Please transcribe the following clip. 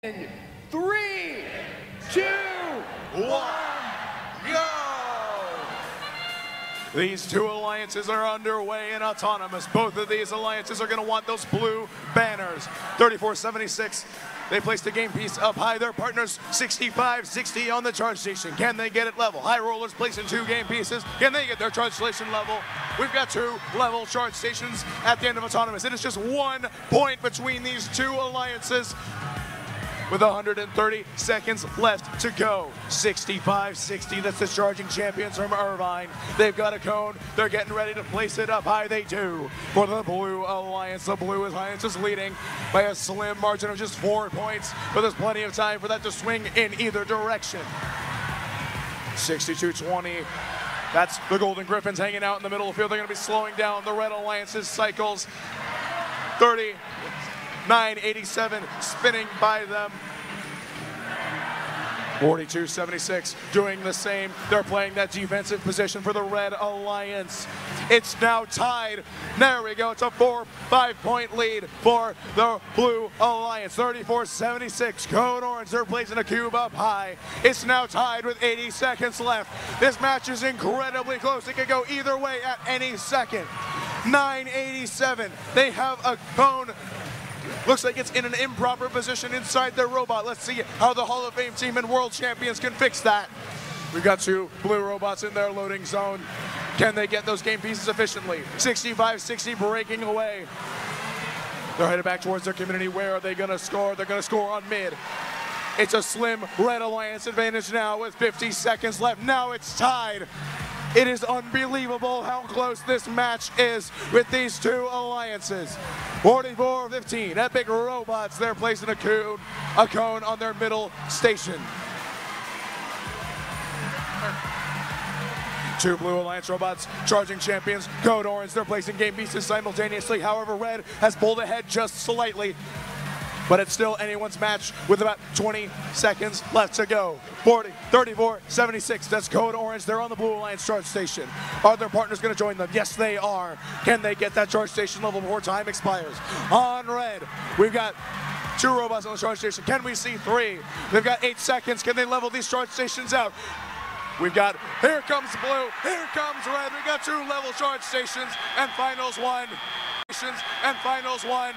Three, two, One, go! These two alliances are underway and autonomous. Both of these alliances are going to want those blue banners. 3476. They place the game piece up high. Their partners 65-60 on the charge station. Can they get it level? High rollers placing two game pieces. Can they get their charge station level? We've got two level charge stations at the end of autonomous. It is just one point between these two alliances with 130 seconds left to go. 65-60, that's the charging champions from Irvine. They've got a cone. They're getting ready to place it up high. They do. For the Blue Alliance, the Blue Alliance is leading by a slim margin of just four points, but there's plenty of time for that to swing in either direction. 62-20. That's the Golden Griffins hanging out in the middle of the field. They're going to be slowing down the Red Alliance's cycles. 30, 987 spinning by them. 42-76 doing the same. They're playing that defensive position for the Red Alliance. It's now tied. There we go. It's a four, five point lead for the Blue Alliance. 34-76. Code Orange, they're placing a cube up high. It's now tied with 80 seconds left. This match is incredibly close. It could go either way at any second. 987. They have a cone Looks like it's in an improper position inside their robot. Let's see how the Hall of Fame team and world champions can fix that. We've got two blue robots in their loading zone. Can they get those game pieces efficiently? 65-60 breaking away. They're headed back towards their community. Where are they going to score? They're going to score on mid. It's a slim Red Alliance advantage now with 50 seconds left. Now it's tied. It is unbelievable how close this match is with these two alliances. 44-15, Epic Robots, they're placing a cone, a cone on their middle station. Two Blue Alliance robots charging champions. Code Orange, they're placing game pieces simultaneously. However, Red has pulled ahead just slightly. But it's still anyone's match with about 20 seconds left to go. 40, 34, 76. That's Code Orange. They're on the Blue Alliance charge station. Are their partners going to join them? Yes, they are. Can they get that charge station level before time expires? On Red, we've got two robots on the charge station. Can we see three? They've got eight seconds. Can they level these charge stations out? We've got, here comes blue, here comes red. We've got two level charge stations and finals one. And finals one.